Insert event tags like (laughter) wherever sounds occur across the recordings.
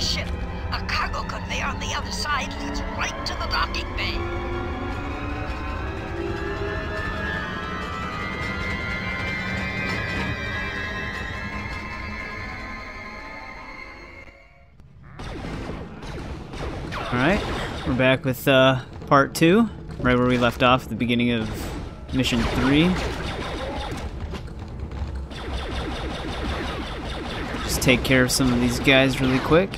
our ship. A cargo conveyor on the other side leads right to the docking bay. Alright, we're back with uh, part two, right where we left off at the beginning of mission three. Take care of some of these guys really quick.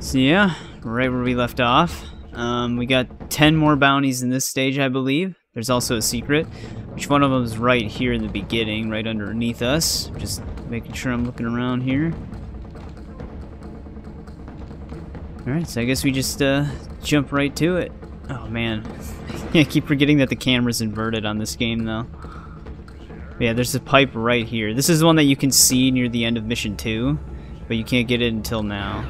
So yeah, right where we left off. Um, we got 10 more bounties in this stage, I believe. There's also a secret, which one of them is right here in the beginning, right underneath us. Just making sure I'm looking around here. Alright, so I guess we just uh, jump right to it. Oh man, (laughs) I keep forgetting that the camera's inverted on this game though. Yeah, there's a pipe right here. This is the one that you can see near the end of mission 2, but you can't get it until now.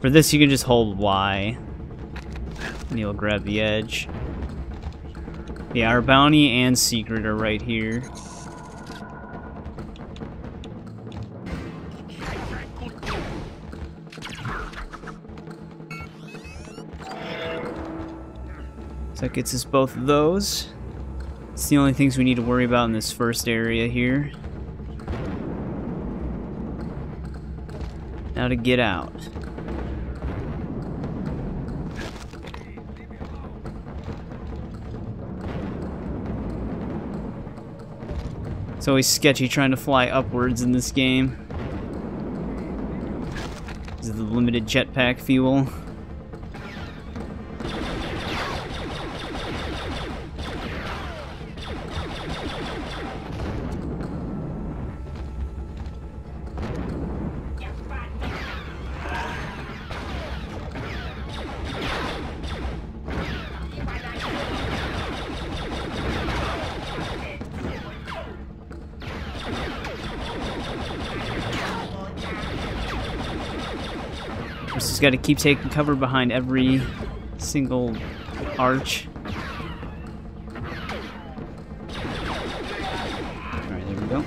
For this, you can just hold Y, and you'll grab the edge. Yeah, our bounty and secret are right here. So that gets us both of those. It's the only things we need to worry about in this first area here. Now to get out. It's always sketchy trying to fly upwards in this game. This is the limited jetpack fuel. Just got to keep taking cover behind every single arch. Alright, there we go.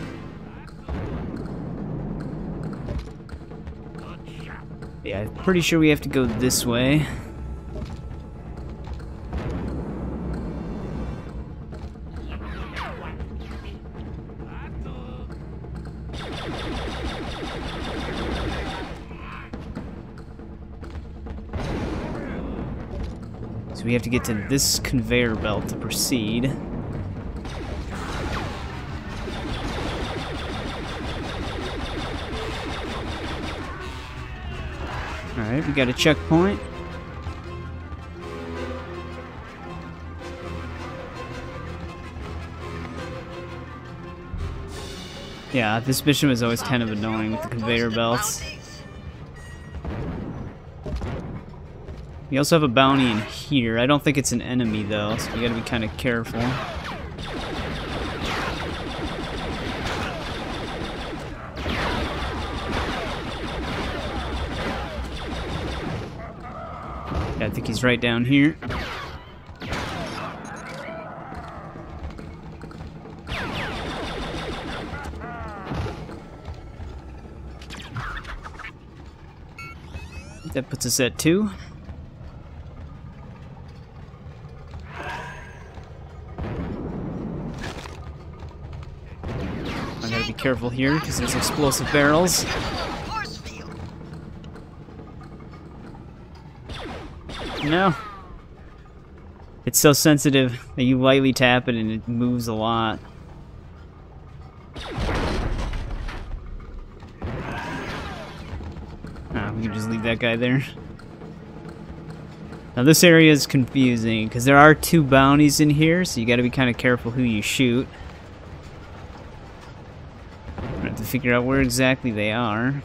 Yeah, I'm pretty sure we have to go this way. We have to get to this conveyor belt to proceed. Alright, we got a checkpoint. Yeah, this mission was always kind of annoying with the conveyor belts. We also have a bounty in here. I don't think it's an enemy though, so we gotta be kind of careful. Yeah, I think he's right down here. That puts us at two. Careful here because there's explosive barrels. No. It's so sensitive that you lightly tap it and it moves a lot. Ah, we can just leave that guy there. Now this area is confusing because there are two bounties in here, so you gotta be kind of careful who you shoot. I have to figure out where exactly they are.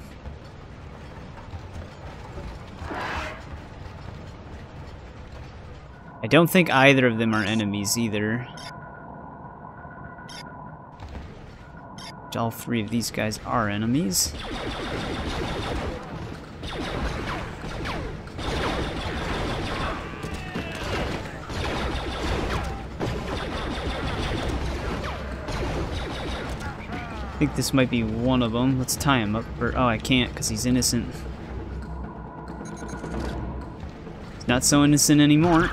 I don't think either of them are enemies either. All three of these guys are enemies. Think this might be one of them. Let's tie him up. Oh, I can't because he's innocent. He's not so innocent anymore.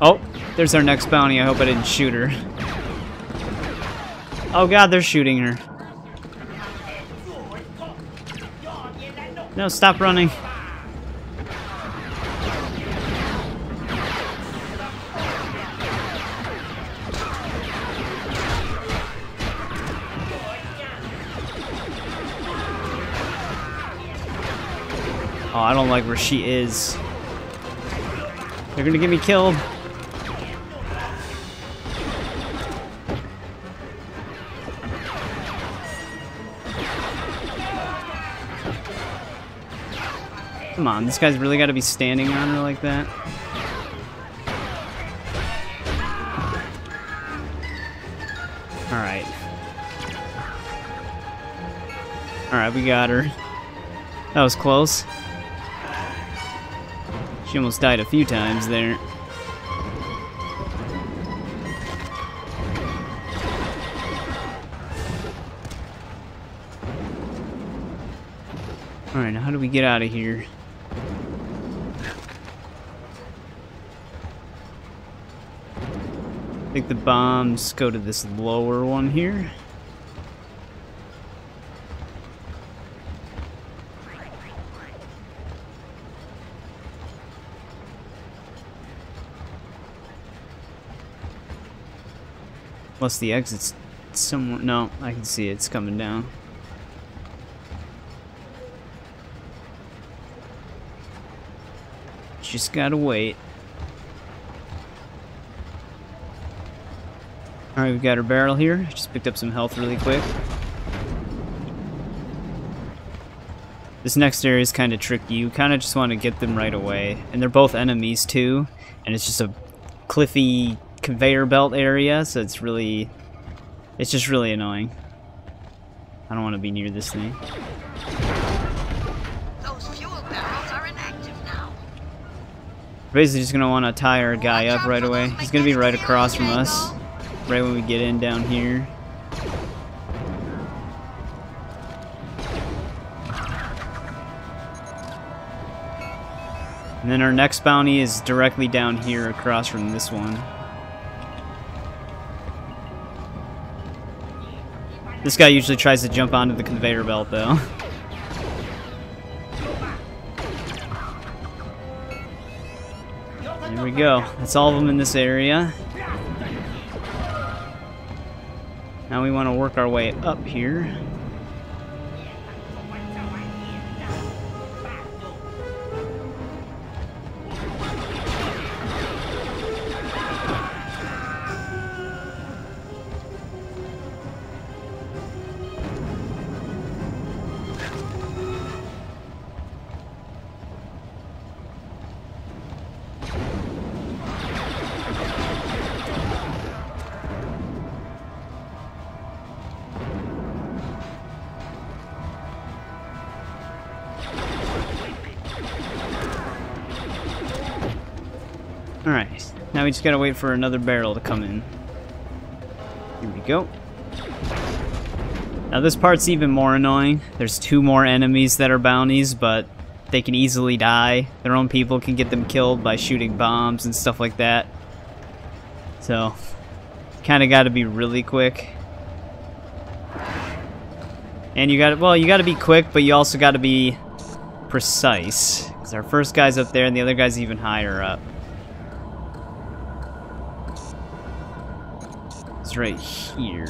Oh, there's our next bounty. I hope I didn't shoot her. Oh god, they're shooting her. No, stop running. Oh, I don't like where she is. They're gonna get me killed. Come on, this guy's really got to be standing on her like that. Alright. Alright, we got her. That was close. She almost died a few times there. Alright, now how do we get out of here? Think the bombs go to this lower one here. Plus the exit's somewhere. No, I can see it. it's coming down. Just gotta wait. Alright, we've got our barrel here. Just picked up some health really quick. This next area is kind of tricky. You kind of just want to get them right away. And they're both enemies too. And it's just a cliffy conveyor belt area, so it's really... It's just really annoying. I don't want to be near this thing. We're. Basically just going to want to tie our guy up right away. He's going to be right across from us right when we get in down here. And then our next bounty is directly down here across from this one. This guy usually tries to jump onto the conveyor belt though. (laughs) There we go. That's all of them in this area. Now we want to work our way up here. Alright, now we just gotta wait for another barrel to come in. Here we go. Now this part's even more annoying. There's two more enemies that are bounties, but they can easily die. Their own people can get them killed by shooting bombs and stuff like that. So, kinda gotta be really quick. And you gotta, well, you gotta be quick, but you also gotta be precise. Because our first guy's up there and the other guy's even higher up. Right here.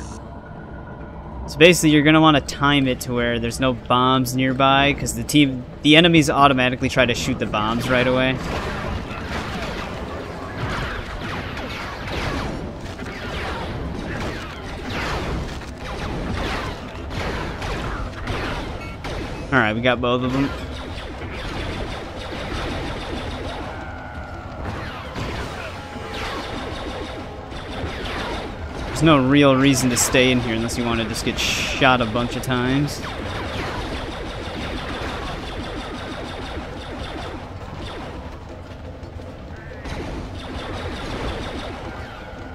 So basically, you're gonna want to time it to where there's no bombs nearby, because the team, the enemies automatically try to shoot the bombs right away. Alright, we got both of them. There's no real reason to stay in here unless you want to just get shot a bunch of times.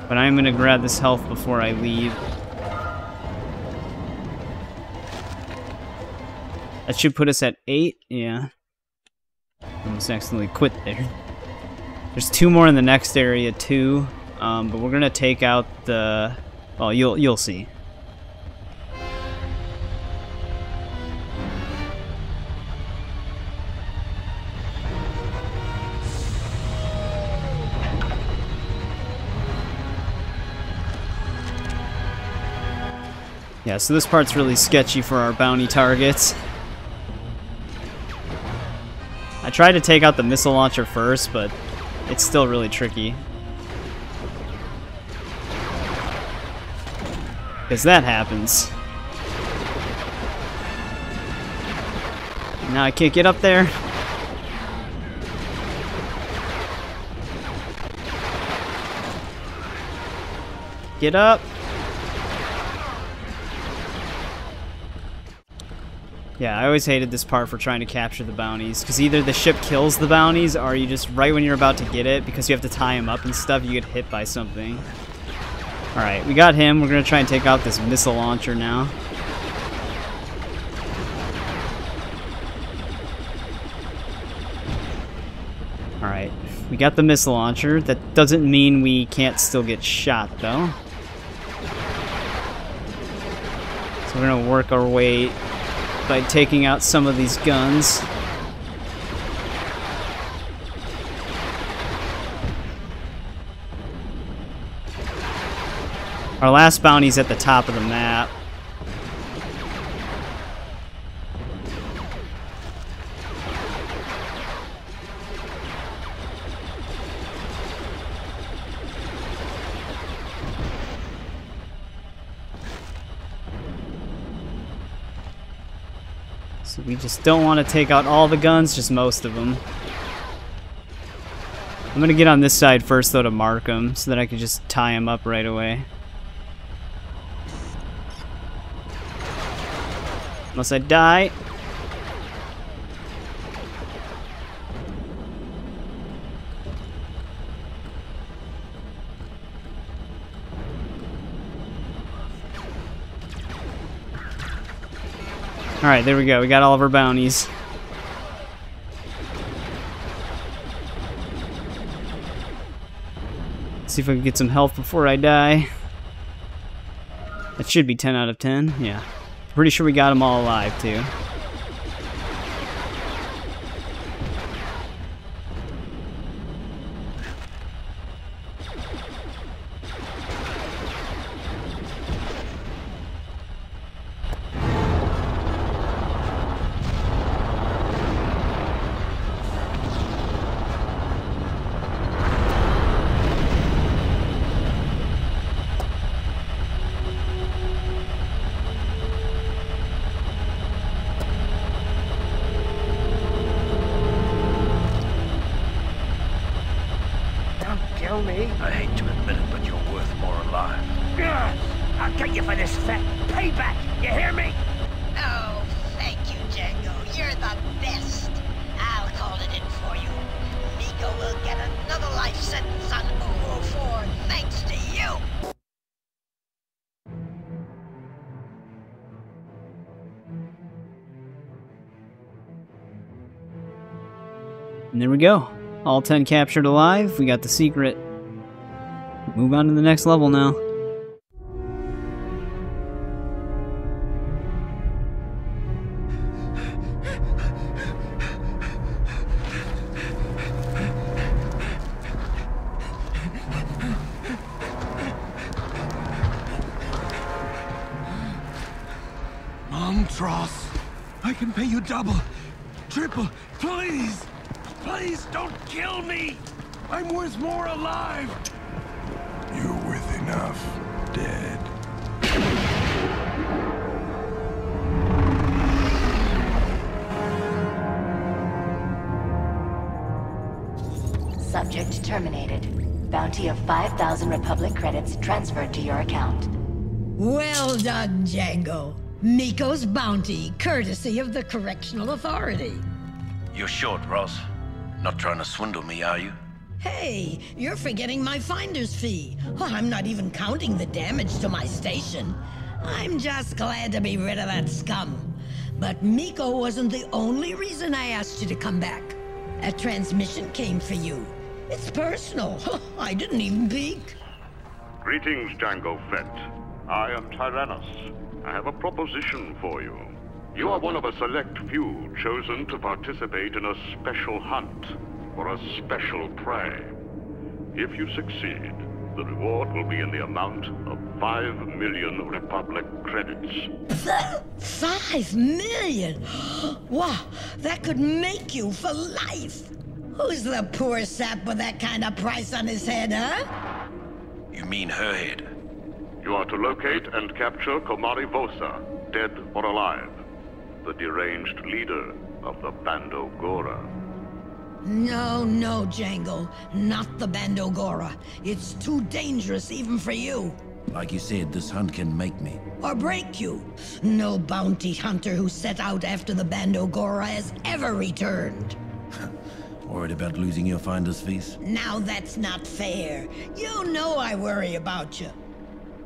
But I'm going to grab this health before I leave. That should put us at 8, yeah. Almost accidentally quit there. There's two more in the next area, too um, but we're gonna take out the. Well, you'll you'll see. Yeah, so this part's really sketchy for our bounty targets. I tried to take out the missile launcher first, but it's still really tricky. Because that happens. Now I can't get up there. Get up. Yeah, I always hated this part for trying to capture the bounties, because either the ship kills the bounties, or you just, right when you're about to get it, because you have to tie them up and stuff, you get hit by something. Alright, we got him. We're going to try and take out this missile launcher now. Alright, we got the missile launcher. That doesn't mean we can't still get shot, though. So we're going to work our way by taking out some of these guns. Our last bounty's at the top of the map. So we just don't want to take out all the guns, just most of them. I'm going to get on this side first, though, to mark them, so that I can just tie them up right away. Unless I die. Alright, there we go. We got all of our bounties. see if I can get some health before I die. That should be 10 out of 10. Yeah. Pretty sure we got them all alive, too. We go. All 10 captured alive. We got the secret. Move on to the next level now. Montross, I can pay you double, triple, please! Please don't kill me! I'm worth more alive! You're worth enough, dead. Subject terminated. Bounty of 5,000 Republic credits transferred to your account. Well done, Jango. Meeko's bounty, courtesy of the Correctional Authority. You're short, Ross. Not trying to swindle me, are you? Hey, you're forgetting my finder's fee. Oh, I'm not even counting the damage to my station. I'm just glad to be rid of that scum. But Meeko wasn't the only reason I asked you to come back. A transmission came for you. It's personal. (laughs) I didn't even peek. Greetings, Jango Fett. I am Tyrannus. I have a proposition for you. You are one of a select few chosen to participate in a special hunt for a special prey. If you succeed, the reward will be in the amount of five million Republic credits. Five million? (gasps) Wow, that could make you for life. Who's the poor sap with that kind of price on his head, huh? You mean her head? You are to locate and capture Komari Vosa, dead or alive, the deranged leader of the Bando Gora. No, no, Jango. Not the Bando Gora. It's too dangerous even for you. Like you said, this hunt can make me. Or break you. No bounty hunter who set out after the Bando Gora has ever returned. (laughs) Worried about losing your finder's fees? Now that's not fair. You know I worry about you.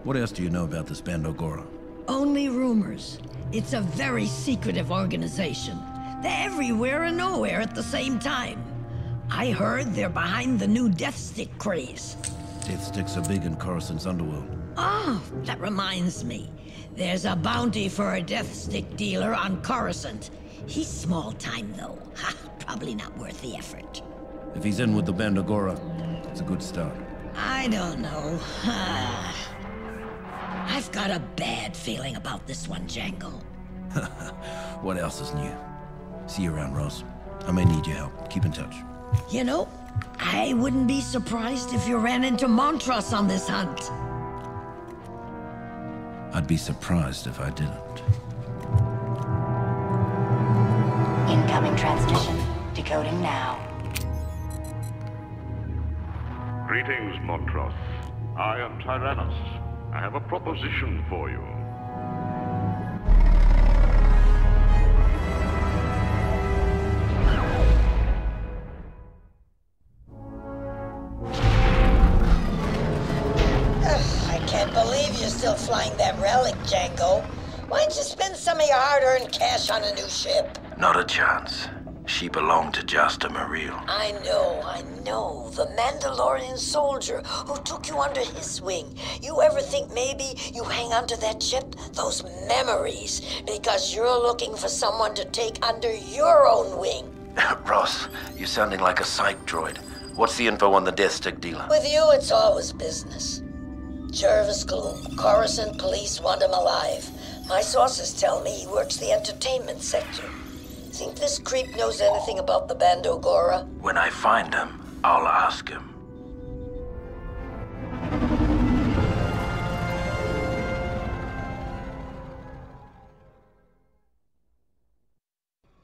What else do you know about this Bando Gora? Only rumors. It's a very secretive organization. They're everywhere and nowhere at the same time. I heard they're behind the new Death Stick craze. Death sticks are big in Coruscant's underworld. Oh, that reminds me. There's a bounty for a Death Stick dealer on Coruscant. He's small time, though. (laughs) Ha, probably not worth the effort. If he's in with the Bando Gora, it's a good start. I don't know. (sighs) Ah. I've got a bad feeling about this one, Jango. (laughs) What else is new? See you around, Ross. I may need your help. Keep in touch. You know, I wouldn't be surprised if you ran into Montross on this hunt. I'd be surprised if I didn't. Incoming transmission. Decoding now. Greetings, Montross. I am Tyrannus. I have a proposition for you. I can't believe you're still flying that relic, Jango. Why don't you spend some of your hard-earned cash on a new ship? Not a chance. She belonged to Jaster Mereel. I know, I know. The Mandalorian soldier who took you under his wing. You ever think maybe you hang onto that ship? Those memories. Because you're looking for someone to take under your own wing. (laughs) Ross, you're sounding like a psych droid. What's the info on the Death Stick dealer? With you, it's always business. Jervis Gloom, Coruscant police want him alive. My sources tell me he works the entertainment sector. Think this creep knows anything about the Bando Gora? When I find him, I'll ask him.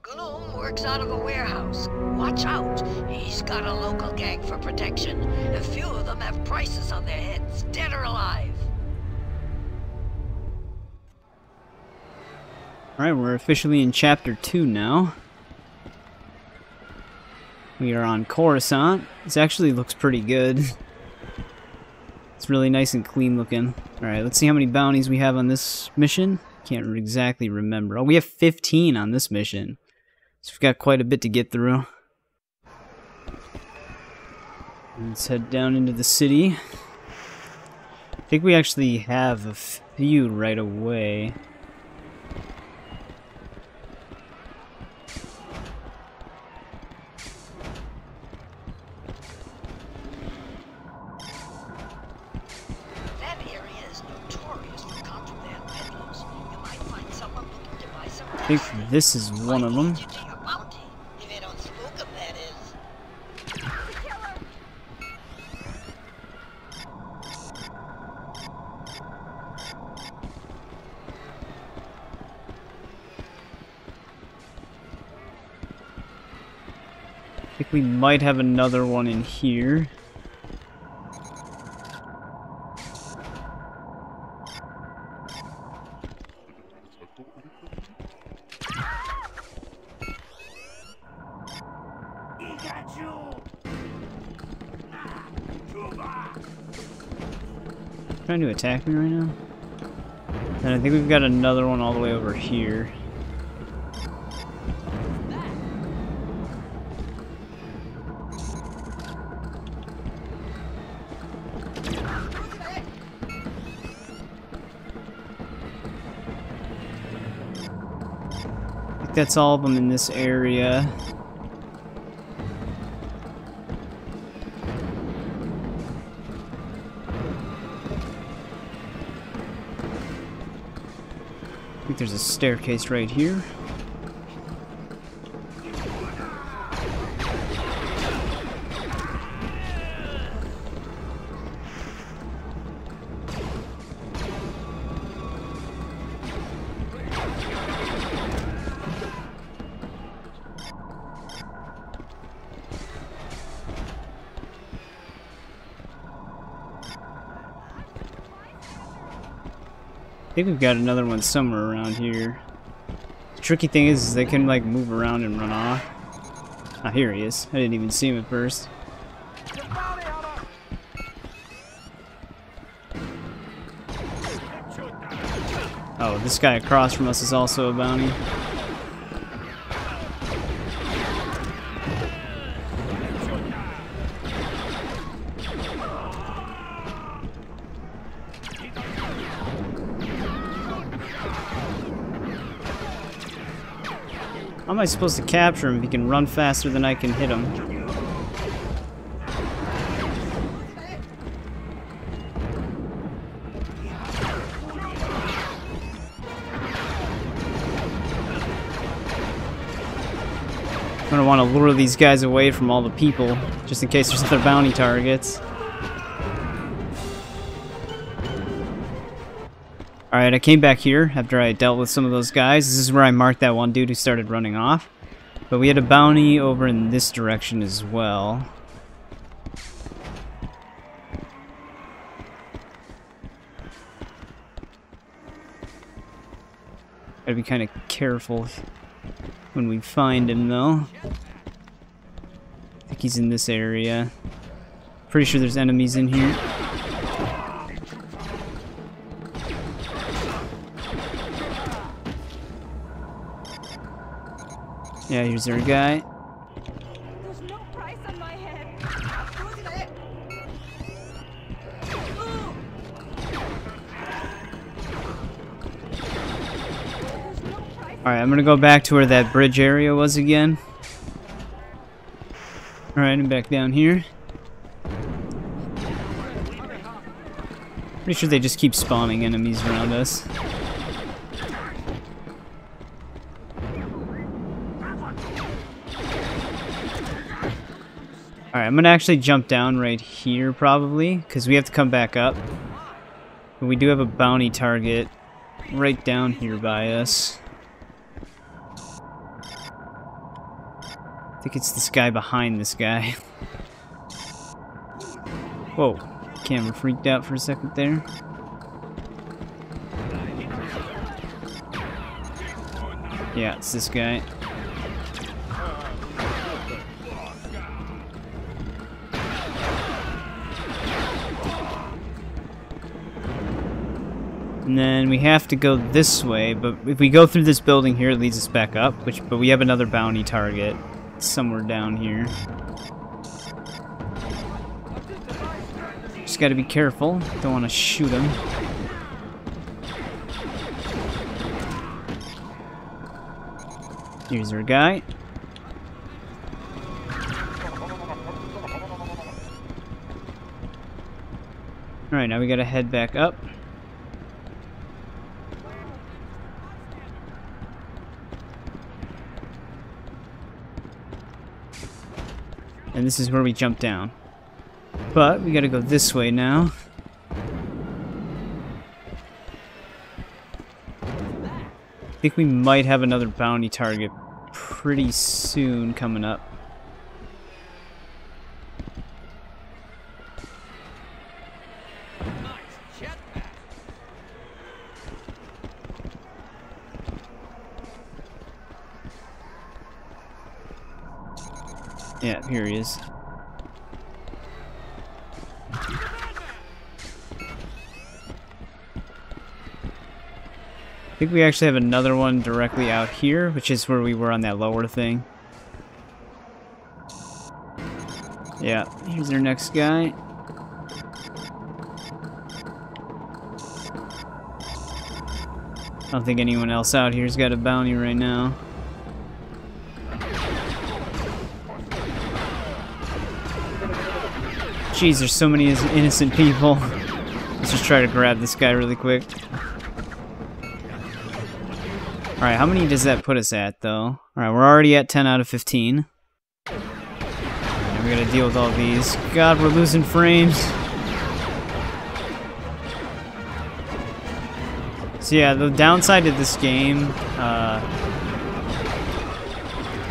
Gloom works out of a warehouse. Watch out. He's got a local gang for protection. A few of them have prices on their heads, dead or alive. Alright, we're officially in chapter 2 now. We are on Coruscant. This actually looks pretty good. (laughs) It's really nice and clean looking. Alright, let's see how many bounties we have on this mission. Can't exactly remember. Oh, we have 15 on this mission. So we've got quite a bit to get through. Let's head down into the city. I think we actually have a few right away. Think this is one of them. I think we might have another one in here. Trying to attack me right now? And I think we've got another one all the way over here. That's all of them in this area. There's a staircase right here. Think we've got another one somewhere around here. The tricky thing is, is they can like move around and run off. Ah, here he is. I didn't even see him at first. Oh, this guy across from us is also a bounty. Am I supposed to capture him if he can run faster than I can hit him? I'm gonna want to lure these guys away from all the people, just in case there's other bounty targets. Alright, I came back here after I dealt with some of those guys. This is where I marked that one dude who started running off. But we had a bounty over in this direction as well. Gotta be kind of careful when we find him, though. I think he's in this area. Pretty sure there's enemies in here. Yeah, here's our guy. There's no price on my head. Alright, I'm gonna go back to where that bridge area was again. Alright, I'm back down here. Pretty sure they just keep spawning enemies around us. Alright, I'm gonna actually jump down right here probably, because we have to come back up. But we do have a bounty target right down here by us. I think it's this guy behind this guy. (laughs) Whoa, camera freaked out for a second there. Yeah, it's this guy. And then we have to go this way, but if we go through this building here, it leads us back up, which but we have another bounty target somewhere down here. Just gotta be careful. Don't want to shoot him. Here's our guy. Alright, now we gotta head back up. And this is where we jump down. But we gotta go this way now. I think we might have another bounty target pretty soon coming up. Yeah, here he is. I think we actually have another one directly out here, which is where we were on that lower thing. Yeah, here's our next guy. I don't think anyone else out here's got a bounty right now. Jeez, there's so many innocent people. Let's just try to grab this guy really quick. Alright, how many does that put us at, though? Alright, we're already at 10 out of 15. And we gotta deal with all these. God, we're losing frames. So yeah, the downside to this game, uh,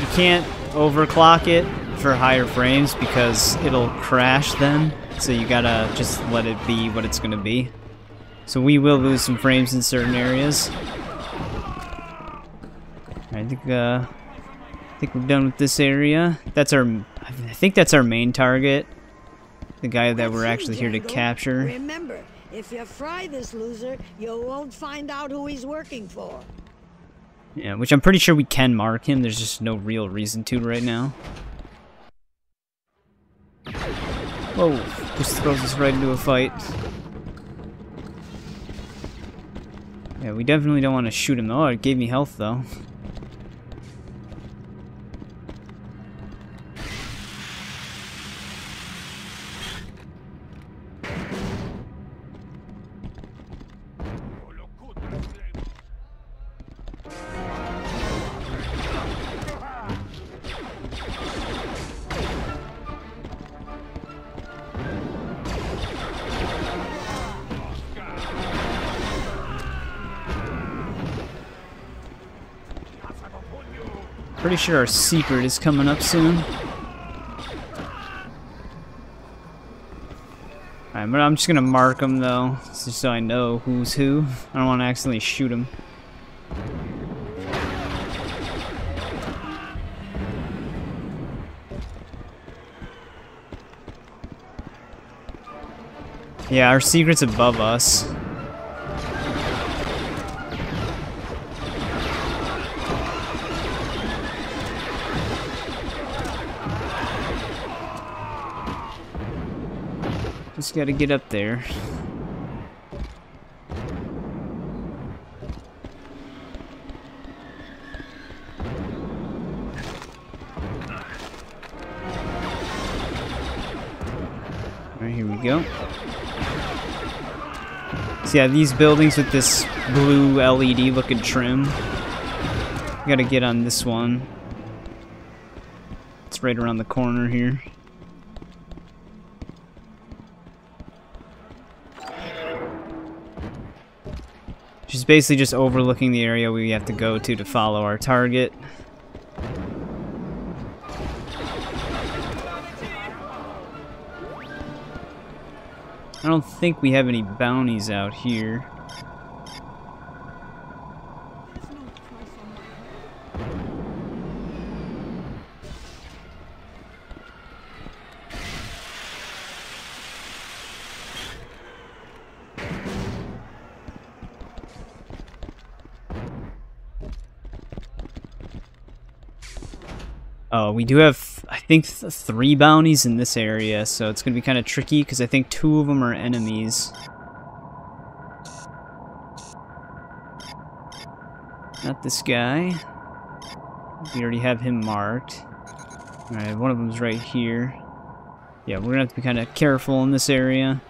you can't overclock it for higher frames because it'll crash then. So you gotta just let it be what it's gonna be. So we will lose some frames in certain areas. I think uh, I think we're done with this area. That's our, I think that's our main target. The guy that we're actually here to capture. Remember, if you fry this loser, you won't find out who he's working for. Yeah, which I'm pretty sure we can mark him. There's just no real reason to right now. Whoa, just throws us right into a fight. Yeah, we definitely don't want to shoot him. Oh, it gave me health though. Sure our secret is coming up soon. Alright, but I'm just gonna mark them though, just so I know who's who. I don't want to accidentally shoot him. Yeah, our secret's above us. Just gotta get up there. Alright, here we go. So yeah, these buildings with this blue LED looking trim. Gotta get on this one. It's right around the corner here. Basically just overlooking the area we have to go to to follow our target. I don't think we have any bounties out here. Oh, we do have, I think, th three bounties in this area, so it's going to be kind of tricky, because I think two of them are enemies. Not this guy. We already have him marked. Alright, one of them's right here. Yeah, we're going to have to be kind of careful in this area.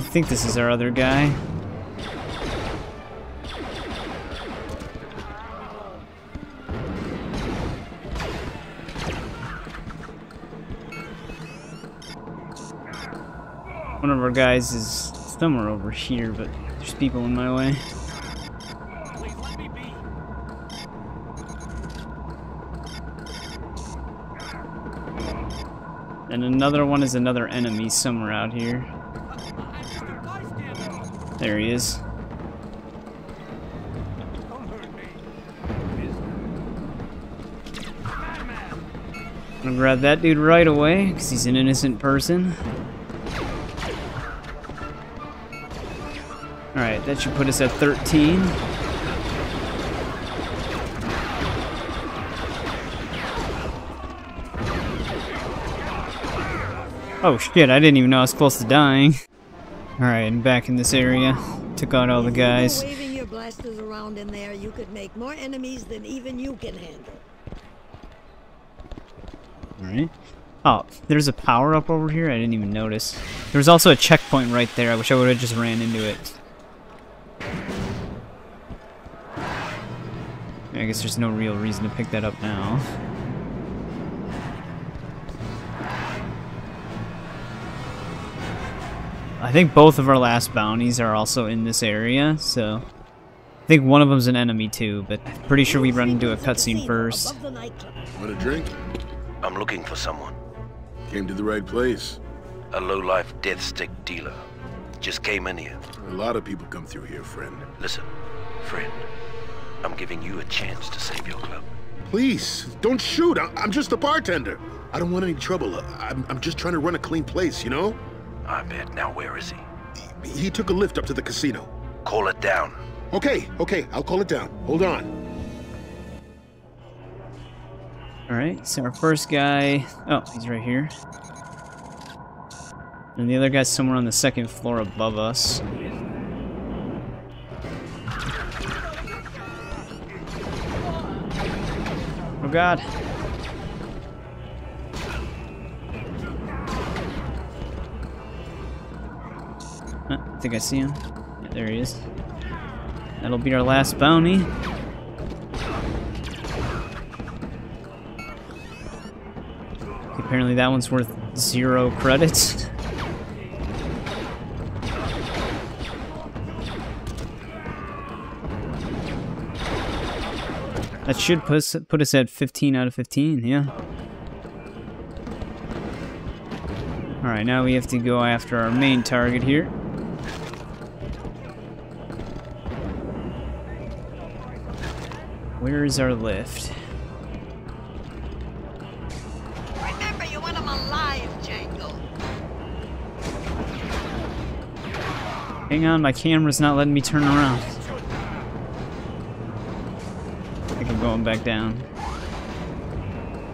Don't think this is our other guy. One of our guys is somewhere over here, but there's people in my way. And another one is another enemy somewhere out here. There he is. I'm gonna grab that dude right away, because he's an innocent person. Alright, that should put us at 13. Oh shit, I didn't even know I was close to dying. (laughs) Alright, I'm back in this area. Took out all the guys. If you were waving your blasters around in there, you could make more enemies than even you can handle. Alright. Oh, there's a power up over here? I didn't even notice. There was also a checkpoint right there. I wish I would have just ran into it. I guess there's no real reason to pick that up now. I think both of our last bounties are also in this area, so... I think one of them's an enemy too, but I'm pretty sure we run into a cutscene first. Above the nightclub. Want a drink? I'm looking for someone. Came to the right place. A low-life death stick dealer. Just came in here. A lot of people come through here, friend. Listen, friend. I'm giving you a chance to save your club. Please, don't shoot. I I'm just a bartender. I don't want any trouble. I'm, I'm just trying to run a clean place, you know? I bet. Now where is he? He, he took a lift up to the casino. Call it down. Okay, okay, I'll call it down. Hold on. Alright, so our first guy... Oh, he's right here. And the other guy's somewhere on the second floor above us. Oh god. I think I see him. Yeah, there he is. That'll be our last bounty. Apparently that one's worth zero credits. That should put us, put us at 15 out of 15, yeah. Alright, now we have to go after our main target here. Where is our lift? Remember, you want alive, Jango. Hang on, my camera's not letting me turn around. I think I'm going back down.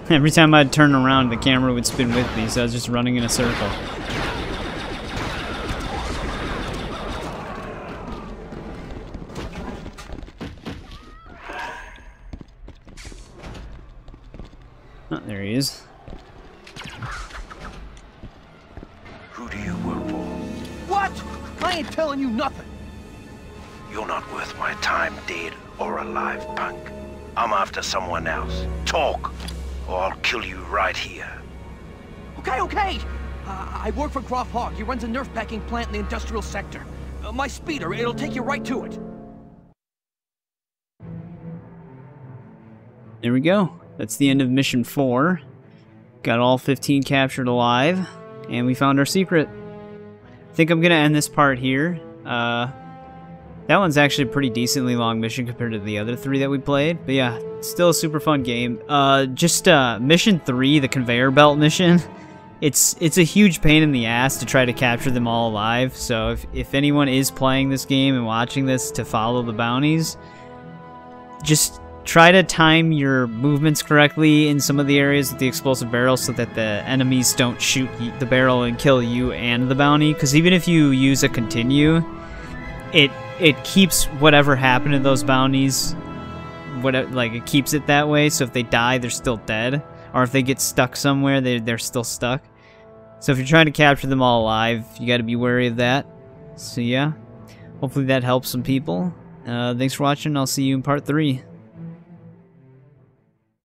(laughs) Every time I'd turn around, the camera would spin with me, so I was just running in a circle. I work for Groff Haugg. He runs a nerf packing plant in the industrial sector. Uh, my speeder, it'll take you right to it. There we go. That's the end of mission 4. Got all 15 captured alive, and we found our secret. I think I'm going to end this part here. Uh, that one's actually a pretty decently long mission compared to the other three that we played. But yeah, still a super fun game. Uh, just uh, mission 3, the conveyor belt mission. (laughs) It's it's a huge pain in the ass to try to capture them all alive. So if, if anyone is playing this game and watching this to follow the bounties, just try to time your movements correctly in some of the areas with the explosive barrel so that the enemies don't shoot the barrel and kill you and the bounty because even if you use a continue it it keeps whatever happened to those bounties whatever like it keeps it that way so if they die they're still dead or if they get stuck somewhere they they're still stuck. So if you're trying to capture them all alive you got to be wary of that. So yeah hopefully that helps some people. Uh, thanks for watching. I'll see you in part three